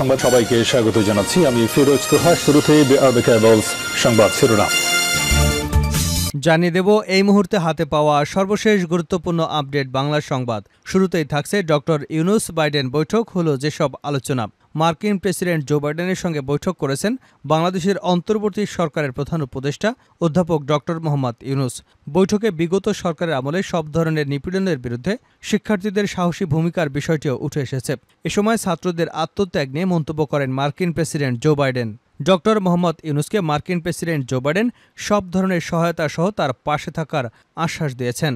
সংবাদ সবাইকে স্বাগত জানাচ্ছি। আমি ফিরোজ তোহা শুরুতে সংবাদ শিরোনাম। জানিয়ে দেব, এই মুহূর্তে হাতে পাওয়া সর্বশেষ গুরুত্বপূর্ণ আপডেট বাংলা সংবাদ। শুরুতেই থাকছে ডক্টর ইউনুস বাইডেন বৈঠক, হলো যেসব আলোচনা। মার্কিন প্রেসিডেন্ট জো বাইডেনের সঙ্গে বৈঠক করেছেন বাংলাদেশের অন্তর্বর্তী সরকারের প্রধান উপদেষ্টা অধ্যাপক ডক্টর মোহাম্মদ ইউনুস। বৈঠকে বিগত সরকারের আমলে সব ধরনের নিপীড়নের বিরুদ্ধে শিক্ষার্থীদের সাহসী ভূমিকার বিষয়টিও উঠে এসেছে। এ সময় ছাত্রদের আত্মত্যাগ নিয়ে মন্তব্য করেন মার্কিন president Joe Biden. Doctor Mohammad ইউনুসকে মার্কিন প্রেসিডেন্ট জো বাইডেন সব ধরনের সহায়তা সহ তার পাশে থাকার আশ্বাস দিয়েছেন।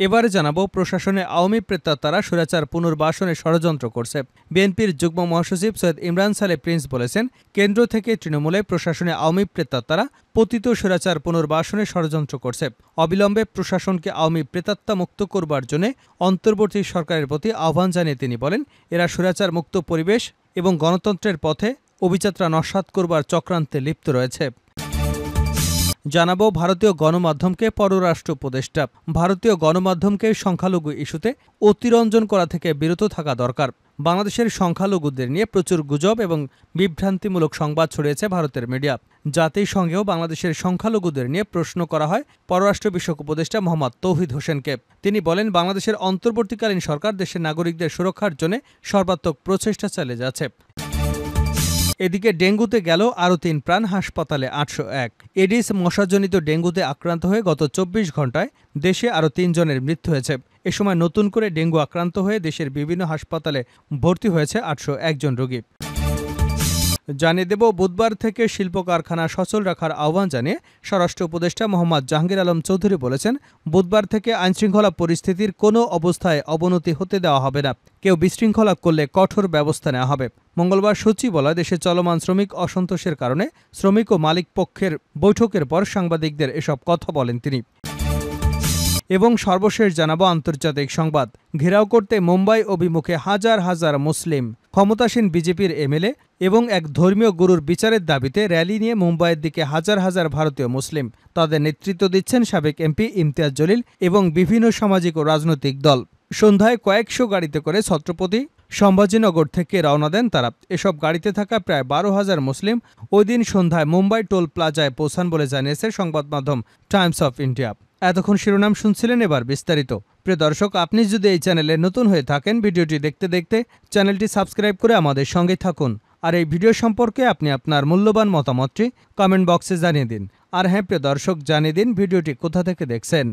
এবারে জানাব, প্রশাসনে আওয়ামী প্রেতাত্মারা সুরাচার পুনর্বাসনে ষড়যন্ত্র করছে। বিএনপির যুগ্ম মহাসচিব সৈয়দ ইমরান সালে প্রিন্স বলেছেন, কেন্দ্র থেকে তৃণমূলে প্রশাসনে আওয়ামী প্রেতাত্মারা পতিত সুরাচার পুনর্বাসনে ষড়যন্ত্র করছে। অবিলম্বে প্রশাসনকে আওয়ামী প্রেতাত্মা মুক্ত করবার জন্য অন্তর্বর্তী সরকারের প্রতি আহ্বান জানিয়ে তিনি বলেন, এরা সুরাচার মুক্ত পরিবেশ এবং গণতন্ত্রের পথে অভিযাত্রা নস্বাত করবার চক্রান্তে লিপ্ত রয়েছে। জানাব ভারতীয় গণমাধ্যমকে পররাষ্ট্র উপদেষ্টা। ভারতীয় গণমাধ্যমকে সংখ্যালঘু ইস্যুতে অতিরঞ্জন করা থেকে বিরত থাকা দরকার। বাংলাদেশের সংখ্যালঘুদের নিয়ে প্রচুর গুজব এবং বিভ্রান্তিমূলক সংবাদ ছড়িয়েছে ভারতের মিডিয়া। জাতিসংঘেও বাংলাদেশের সংখ্যালঘুদের নিয়ে প্রশ্ন করা হয় পররাষ্ট্র বিষয়ক উপদেষ্টা মোহাম্মদ তৌহিদ হোসেনকে। তিনি বলেন, বাংলাদেশের অন্তর্বর্তীকালীন সরকার দেশের নাগরিকদের সুরক্ষার জন্য সর্বাত্মক প্রচেষ্টা চালিয়ে যাচ্ছে। এদিকে ডেঙ্গুতে গেল আরও তিন প্রাণ, হাসপাতালে আটশো এক। এডিস মশাজনিত ডেঙ্গুতে আক্রান্ত হয়ে গত চব্বিশ ঘন্টায় দেশে আরও তিনজনের মৃত্যু হয়েছে। এ সময় নতুন করে ডেঙ্গু আক্রান্ত হয়ে দেশের বিভিন্ন হাসপাতালে ভর্তি হয়েছে আটশো একজন রোগী। জানিয়ে দেব, বুধবার থেকে শিল্প কারখানা সচল রাখার আহ্বান জানিয়ে স্বরাষ্ট্র উপদেষ্টা মোহাম্মদ জাহাঙ্গীর আলম চৌধুরী বলেছেন, বুধবার থেকে আইনশৃঙ্খলা পরিস্থিতির কোনো অবস্থায় অবনতি হতে দেওয়া হবে না। কেউ বিশৃঙ্খলা করলে কঠোর ব্যবস্থা নেওয়া হবে। মঙ্গলবার সচিবালয় দেশে চলমান শ্রমিক অসন্তোষের কারণে শ্রমিক ও মালিক পক্ষের বৈঠকের পর সাংবাদিকদের এসব কথা বলেন তিনি। এবং সর্বশেষ জানাব আন্তর্জাতিক সংবাদ। ঘেরাও করতে মুম্বাই অভিমুখে হাজার হাজার মুসলিম। ক্ষমতাসীন বিজেপির এমএলএ এবং এক ধর্মীয় গুরুর বিচারের দাবিতে র্যালি নিয়ে মুম্বাইয়ের দিকে হাজার হাজার ভারতীয় মুসলিম। তাদের নেতৃত্ব দিচ্ছেন সাবেক এমপি ইমতিয়াজ জলিল এবং বিভিন্ন সামাজিক ও রাজনৈতিক দল। সন্ধ্যায় কয়েকশো গাড়িতে করে ছত্রপতি সম্ভাজীনগর থেকে রওনা দেন তারা। এসব গাড়িতে থাকা প্রায় বারো হাজার মুসলিম ওই দিন সন্ধ্যায় মুম্বাই টোল প্লাজায় পৌঁছান বলে জানিয়েছে সংবাদ মাধ্যম টাইমস অফ ইন্ডিয়া। এতক্ষণ শিরোনাম শুনছিলেন এবার বিস্তারিত। প্রিয় দর্শক, আপনি যদি এই চ্যানেলে নতুন হয়ে থাকেন, ভিডিওটি দেখতে দেখতে চ্যানেলটি সাবস্ক্রাইব করে আমাদের সঙ্গে থাকুন। আর এই ভিডিও সম্পর্কে আপনি আপনার মূল্যবান মতামতটি কমেন্ট বক্সে জানিয়ে দিন। আর হ্যাঁ প্রিয় দর্শক, জানিয়ে দিন ভিডিওটি কোথা থেকে দেখছেন।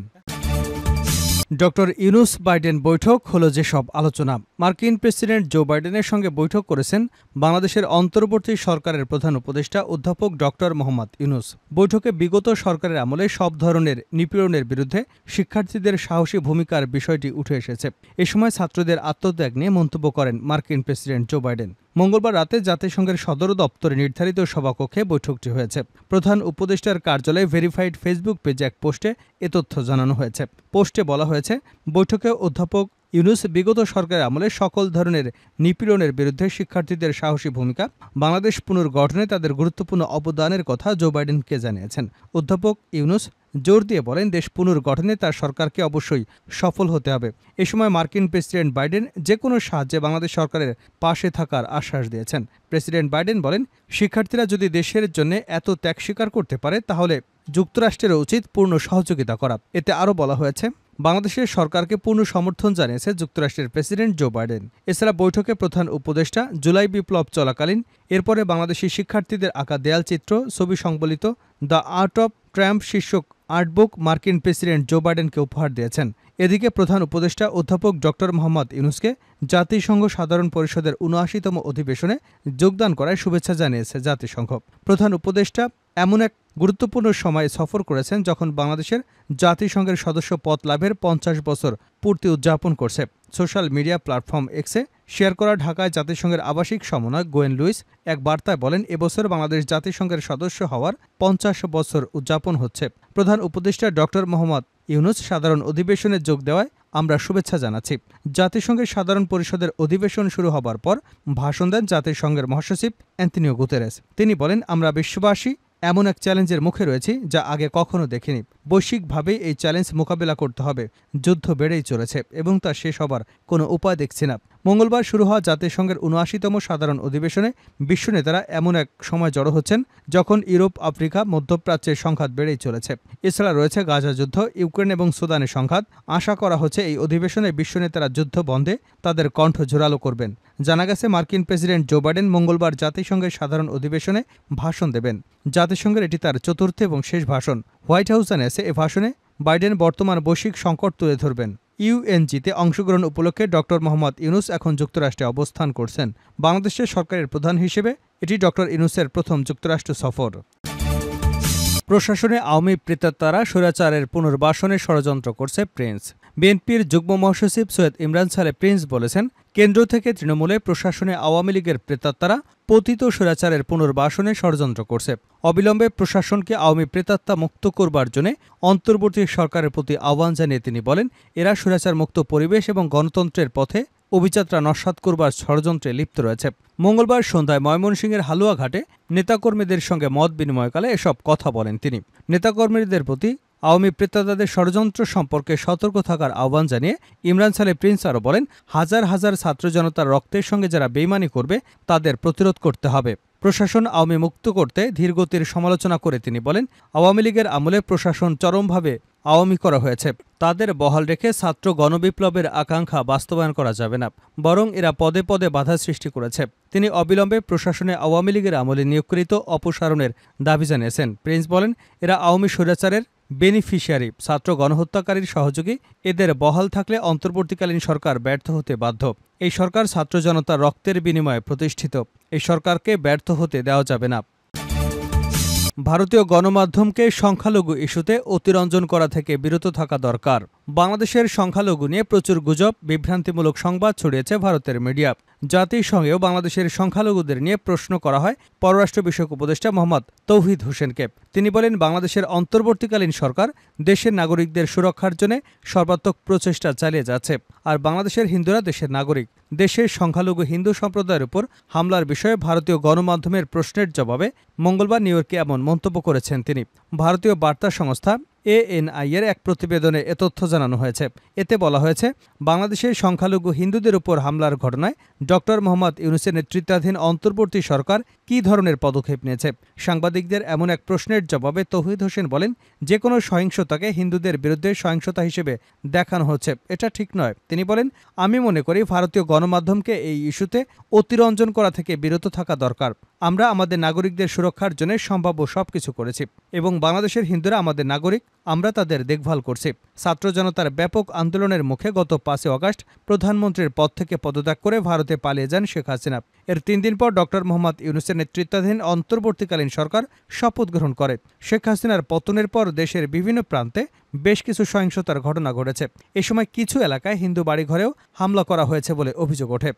ডক্টর ইউনুস বাইডেন বৈঠক হলো যেসব আলোচনা। মার্কিন প্রেসিডেন্ট জো বাইডেনের সঙ্গে বৈঠক করেছেন বাংলাদেশের অন্তর্বর্তী সরকারের প্রধান উপদেষ্টা অধ্যাপক ডক্টর মোহাম্মদ ইউনুস। বৈঠকে বিগত সরকারের আমলে সব ধরনের নিপীড়নের বিরুদ্ধে শিক্ষার্থীদের সাহসী ভূমিকার বিষয়টি উঠে এসেছে। এ সময় ছাত্রদের আত্মত্যাগ নিয়ে মন্তব্য করেন মার্কিন প্রেসিডেন্ট জো বাইডেন। মঙ্গলবার রাতে জাতিসংঘের সদর দপ্তরে নির্ধারিত সভাকক্ষে বৈঠকটি হয়েছে। প্রধান উপদেষ্টার কার্যালয়ে ভেরিফাইড ফেসবুক পেজে এক পোস্টে এ তথ্য জানানো হয়েছে। পোস্টে বলা হয়েছে, বৈঠকে অধ্যাপক ইউনুস বিগত সরকারের আমলে সকল ধরনের নিপীড়নের বিরুদ্ধে শিক্ষার্থীদের সাহসী ভূমিকা, বাংলাদেশ পুনর্গঠনে তাদের গুরুত্বপূর্ণ অবদানের কথা জো বাইডেনকে জানিয়েছেন। অধ্যাপক ইউনুস জোর দিয়ে বলেন, দেশ পুনর্গঠনে তার সরকারকে অবশ্যই সফল হতে হবে। এ সময় মার্কিন প্রেসিডেন্ট বাইডেন যে কোনো সাহায্যে বাংলাদেশ সরকারের পাশে থাকার আশ্বাস দিয়েছেন। প্রেসিডেন্ট বাইডেন বলেন, শিক্ষার্থীরা যদি দেশের জন্য এত ত্যাগ স্বীকার করতে পারে, তাহলে যুক্তরাষ্ট্রের উচিত পূর্ণ সহযোগিতা করা। এতে আরও বলা হয়েছে বাংলাদেশের সরকারকে পূর্ণ সমর্থন জানিয়েছে যুক্তরাষ্ট্রের প্রেসিডেন্ট জো বাইডেন। এছাড়া বৈঠকে প্রধান উপদেষ্টা জুলাই বিপ্লব চলাকালীন, এরপরে বাংলাদেশি শিক্ষার্থীদের আঁকা দেয়ালচিত্র ছবি সংবলিত দ্য আর্ট অব ট্র্যাম্প শীর্ষক আর্টবুক মার্কিন প্রেসিডেন্ট জো বাইডেনকে উপহার দিয়েছেন। এদিকে প্রধান উপদেষ্টা অধ্যাপক ড মোহাম্মদ ইউনুসকে জাতিসংঘ সাধারণ পরিষদের উনআশিতম অধিবেশনে যোগদান করায় শুভেচ্ছা জানিয়েছে জাতিসংঘ। প্রধান উপদেষ্টা, এমন এক গুরুত্বপূর্ণ সময়ে সফর করেছেন যখন বাংলাদেশের জাতিসংঘের সদস্য পদ লাভের পঞ্চাশ বছর পূর্তি উদযাপন করছে। সোশ্যাল মিডিয়া প্ল্যাটফর্ম এক্সে শেয়ার করা ঢাকায় জাতিসংঘের আবাসিক সমন্বয় গোয়েন লুইস এক বার্তায় বলেন, এবছর বাংলাদেশ জাতিসংঘের সদস্য হওয়ার পঞ্চাশ বছর উদযাপন হচ্ছে। প্রধান উপদেষ্টা ড. মোহাম্মদ ইউনুস সাধারণ অধিবেশনে যোগ দেওয়ায় আমরা শুভেচ্ছা জানাচ্ছি। জাতিসংঘের সাধারণ পরিষদের অধিবেশন শুরু হবার পর ভাষণ দেন জাতিসংঘের মহাসচিব অ্যান্থনিও গুতেরেস। তিনি বলেন, আমরা বিশ্ববাসী এমন এক চ্যালেঞ্জের মুখে রয়েছি যা আগে কখনো দেখিনি। বৈশ্বিকভাবেই এই চ্যালেঞ্জ মোকাবেলা করতে হবে। যুদ্ধ বেড়েই চলেছে এবং তা শেষ হবার কোনো উপায় দেখছি না। মঙ্গলবার শুরু হওয়া জাতিসংঘের উনআশিতম সাধারণ অধিবেশনে বিশ্ব নেতারা এমন এক সময় জড়ো হচ্ছেন, যখন ইউরোপ, আফ্রিকা, মধ্যপ্রাচ্যের সংঘাত বেড়েই চলেছে। এছাড়া রয়েছে গাজা যুদ্ধ, ইউক্রেন এবং সুদানের সংঘাত। আশা করা হচ্ছে এই অধিবেশনে বিশ্ব নেতারা যুদ্ধ বন্ধে তাদের কণ্ঠ জোরালো করবেন। জানা গেছে, মার্কিন প্রেসিডেন্ট জো বাইডেন মঙ্গলবার জাতিসংঘের সাধারণ অধিবেশনে ভাষণ দেবেন। জাতিসংঘের এটি তার চতুর্থ এবং শেষ ভাষণ। হোয়াইট হাউস জানিয়েছে, এ ভাষণে বাইডেন বর্তমান বৈশ্বিক সংকট তুলে ধরবেন। ইউএনজিতে অংশগ্রহণ উপলক্ষে ড মোহাম্মদ ইউনুস এখন যুক্তরাষ্ট্রে অবস্থান করছেন। বাংলাদেশের সরকারের প্রধান হিসেবে এটি ড ইউনুসের প্রথম যুক্তরাষ্ট্র সফর। প্রশাসনে আওয়ামী প্রেতাত্মারা স্বৈরাচারের পুনর্বাসনে ষড়যন্ত্র করছে প্রিন্স। বিএনপির যুগ্ম মহাসচিব সৈয়দ ইমরান সালে প্রিন্স বলেছেন, কেন্দ্র থেকে তৃণমূলে প্রশাসনে আওয়ামী লীগের প্রেতাত্মারা পতিত স্বৈরাচারের পুনর্বাসনে ষড়যন্ত্র করছে। অবিলম্বে প্রশাসনকে আওয়ামী প্রেতাত্মা মুক্ত করবার জন্য অন্তর্বর্তী সরকারের প্রতি আহ্বান জানিয়ে তিনি বলেন, এরা স্বৈরাচার মুক্ত পরিবেশ এবং গণতন্ত্রের পথে অভিযাত্রা নস্বাত করবার ষড়যন্ত্রে লিপ্ত রয়েছে। মঙ্গলবার সন্ধ্যায় ময়মনসিংহের হালুয়াঘাটে নেতাকর্মীদের সঙ্গে মত বিনিময়কালে এসব কথা বলেন তিনি। নেতাকর্মীদের প্রতি আওয়ামী প্রেতাদাদের ষড়যন্ত্র সম্পর্কে সতর্ক থাকার আহ্বান জানিয়ে ইমরান সালে প্রিন্স আরও বলেন, হাজার হাজার ছাত্র জনতার রক্তের সঙ্গে যারা বেইমানি করবে, তাদের প্রতিরোধ করতে হবে। প্রশাসন আওয়ামী মুক্ত করতে ধীরগতির সমালোচনা করে তিনি বলেন, আওয়ামী লীগের আমলে প্রশাসন চরমভাবে আওয়ামী করা হয়েছে। তাদের বহাল রেখে ছাত্র গণবিপ্লবের আকাঙ্ক্ষা বাস্তবায়ন করা যাবে না, বরং এরা পদে পদে বাধা সৃষ্টি করেছে। তিনি অবিলম্বে প্রশাসনে আওয়ামী লীগের আমলে নিয়োগকৃত অপসারণের দাবি জানিয়েছেন। প্রিন্স বলেন, এরা আওয়ামী স্বৈরাচারের বেনিফিশিয়ারি, ছাত্র গণহত্যাকারীর সহযোগী, এদের বহাল থাকলে অন্তর্বর্তীকালীন সরকার ব্যর্থ হতে বাধ্য। এই সরকার ছাত্র জনতার রক্তের বিনিময়ে প্রতিষ্ঠিত। এই সরকারকে ব্যর্থ হতে দেওয়া যাবে না। ভারতীয় গণমাধ্যমকে সংখ্যালঘু ইস্যুতে অতিরঞ্জন করা থেকে বিরত থাকা দরকার। বাংলাদেশের সংখ্যালঘু নিয়ে প্রচুর গুজব, বিভ্রান্তিমূলক সংবাদ ছড়িয়েছে ভারতের মিডিয়া। জাতিসংঘেও বাংলাদেশের সংখ্যালঘুদের নিয়ে প্রশ্ন করা হয় পররাষ্ট্র বিষয়ক উপদেষ্টা মোহাম্মদ তৌহিদ হোসেনকে। তিনি বলেন, বাংলাদেশের অন্তর্বর্তীকালীন সরকার দেশের নাগরিকদের সুরক্ষার জন্য সর্বাত্মক প্রচেষ্টা চালিয়ে যাচ্ছে, আর বাংলাদেশের হিন্দুরা দেশের নাগরিক। দেশের সংখ্যালঘু হিন্দু সম্প্রদায়ের উপর হামলার বিষয়ে ভারতীয় গণমাধ্যমের প্রশ্নের জবাবে মঙ্গলবার নিউ ইয়র্কে এমন মন্তব্য করেছেন তিনি। ভারতীয় বার্তা সংস্থা এএনআই এর এক প্রতিবেদনে এ তথ্য জানানো হয়েছে। এতে বলা হয়েছে, বাংলাদেশের সংখ্যালঘু হিন্দুদের উপর হামলার ঘটনায় ডক্টর মোহাম্মদ ইউনুসের নেতৃত্বাধীন অন্তর্বর্তী সরকার কী ধরনের পদক্ষেপ নিয়েছে? সাংবাদিকদের এমন এক প্রশ্নের জবাবে তৌহিদ হোসেন বলেন যে কোনো সহিংসতাকে হিন্দুদের বিরুদ্ধে সহিংসতা হিসেবে দেখানো হচ্ছে। এটা ঠিক নয়। তিনি বলেন, আমি মনে করি ভারতীয় গণমাধ্যমকে এই ইস্যুতে অতিরঞ্জন করা থেকে বিরত থাকা দরকার। আমরা আমাদের নাগরিকদের সুরক্ষার জন্য সম্ভাব্য সবকিছু করেছি এবং বাংলাদেশের হিন্দুরা আমাদের নাগরিক, আমরা তাদের দেখভাল করছি। ছাত্র জনতার ব্যাপক আন্দোলনের মুখে গত পাঁচই অগাস্ট প্রধানমন্ত্রীর পদ থেকে পদত্যাগ করে ভারতে পালিয়ে যান শেখ হাসিনা। এর তিন দিন পর ডক্টর মোহাম্মদ ইউনুসের নেতৃত্বাধীন অন্তর্বর্তীকালীন সরকার শপথ গ্রহণ করে। শেখ হাসিনার পতনের পর দেশের বিভিন্ন প্রান্তে বেশ কিছু সহিংসতার ঘটনা ঘটেছে। এ সময় কিছু এলাকায় হিন্দু বাড়িঘরেও হামলা করা হয়েছে বলে অভিযোগ ওঠে।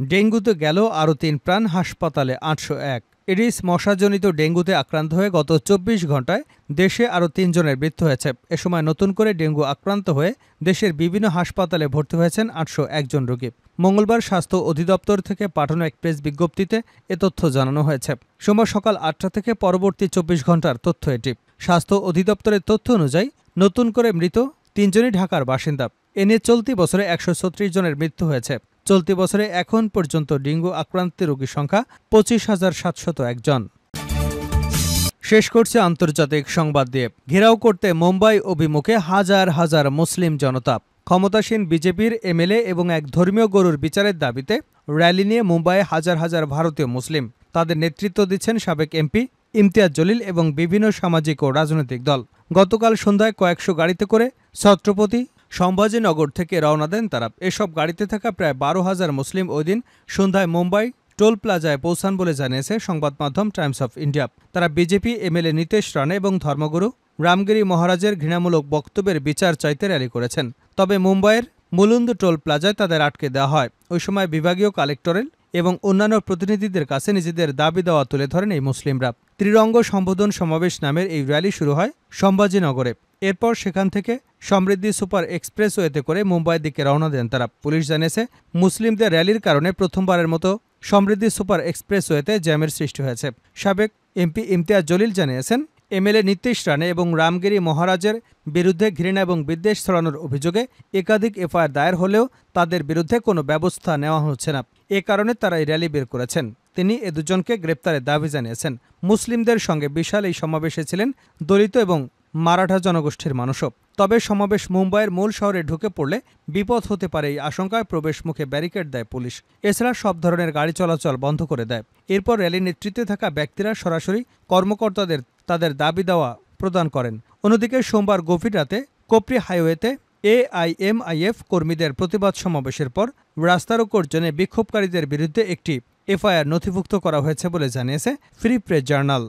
ডেঙ্গুতে গেল আরও তিন প্রাণ হাসপাতালে আটশো এক। এডিস মশাজনিত ডেঙ্গুতে আক্রান্ত হয়ে গত চব্বিশ ঘন্টায় দেশে আরও তিনজনের মৃত্যু হয়েছে। এ সময় নতুন করে ডেঙ্গু আক্রান্ত হয়ে দেশের বিভিন্ন হাসপাতালে ভর্তি হয়েছেন আটশো একজন রোগী। মঙ্গলবার স্বাস্থ্য অধিদপ্তর থেকে পাঠানো এক প্রেস বিজ্ঞপ্তিতে এ তথ্য জানানো হয়েছে। সোমবার সকাল আটটা থেকে পরবর্তী চব্বিশ ঘণ্টার তথ্য এটি। স্বাস্থ্য অধিদপ্তরের তথ্য অনুযায়ী নতুন করে মৃত তিনজনই ঢাকার বাসিন্দা। এ নিয়ে চলতি বছরে একশো ছত্রিশ জনের মৃত্যু হয়েছে। চলতি বছরে এখন পর্যন্ত ডেঙ্গু আক্রান্ত রোগীর সংখ্যা পঁচিশ হাজার সাতশত একজন। শেষ করছে আন্তর্জাতিক সংবাদ দিয়ে। ঘেরাও করতে মুম্বাই অভিমুখে হাজার হাজার মুসলিম জনতা। ক্ষমতাসীন বিজেপির এমএলএ এবং এক ধর্মীয় গরুর বিচারের দাবিতে র্যালি নিয়ে মুম্বাইয়ে হাজার হাজার ভারতীয় মুসলিম। তাদের নেতৃত্ব দিচ্ছেন সাবেক এমপি ইমতিয়াজ জলিল এবং বিভিন্ন সামাজিক ও রাজনৈতিক দল। গতকাল সন্ধ্যায় কয়েকশো গাড়িতে করে ছত্রপতি সম্ভাজীনগর থেকে রওনা দেন তারা। এসব গাড়িতে থাকা প্রায় বারো হাজার মুসলিম ওই দিন সন্ধ্যায় মুম্বাই টোল প্লাজায় পৌঁছান বলে জানিয়েছে সংবাদ মাধ্যম টাইমস অফ ইন্ডিয়া। তারা বিজেপি, এমএলএ নীতেশ রানে এবং ধর্মগুরু রামগিরি মহারাজের ঘৃণামূলক বক্তব্যের বিচার চাইতে র্যালি করেছেন। তবে মুম্বাইয়ের মুলুন্দ টোল প্লাজায় তাদের আটকে দেওয়া হয়। ওই সময় বিভাগীয় কালেক্টরেল এবং অন্যান্য প্রতিনিধিদের কাছে নিজেদের দাবি দেওয়া তুলে ধরেন এই মুসলিমরা। ত্রিরঙ্গ সম্বোধন সমাবেশ নামের এই র্যালি শুরু হয় সম্ভাজীনগরে। এরপর সেখান থেকে সমৃদ্ধি সুপার এক্সপ্রেসওয়েতে করে মুম্বাইয়ের দিকে রওনা দেন তারা। পুলিশ জানিয়েছে, মুসলিমদের র্যালির কারণে প্রথমবারের মতো সমৃদ্ধি সুপার এক্সপ্রেসওয়েতে জ্যামের সৃষ্টি হয়েছে। সাবেক এমপি ইমতিয়াজ জলিল জানিয়েছেন, এমএলএ নীতিশ রানে এবং রামগিরি মহারাজের বিরুদ্ধে ঘৃণা এবং বিদ্বেষ ছড়ানোর অভিযোগে একাধিক এফআইআর দায়ের হলেও তাদের বিরুদ্ধে কোনো ব্যবস্থা নেওয়া হচ্ছে না। এ কারণে তারা এই র্যালি বের করেছেন। তিনি এ দুজনকে গ্রেপ্তারের দাবি জানিয়েছেন। মুসলিমদের সঙ্গে বিশাল এই সমাবেশে ছিলেন দলিত এবং মারাঠা জনগোষ্ঠীর মানুষও। তবে সমাবেশ মুম্বাইয়ের মূল শহরে ঢুকে পড়লে বিপদ হতে পারে এই আশঙ্কায় প্রবেশ মুখে ব্যারিকেড দেয় পুলিশ। এছাড়া সব ধরনের গাড়ি চলাচল বন্ধ করে দেয়। এরপর র্যালি নেতৃত্বে থাকা ব্যক্তিরা সরাসরি কর্মকর্তাদের তাদের দাবি দেওয়া প্রদান করেন। অন্যদিকে সোমবার গভীর রাতে কোপরি হাইওয়েতে এআইএমআইএফ কর্মীদের প্রতিবাদ সমাবেশের পর রাস্তার ওপর জেনে বিক্ষোভকারীদের বিরুদ্ধে একটি এফআইআর নথিভুক্ত করা হয়েছে বলে জানিয়েছে ফ্রি প্রেস জার্নাল।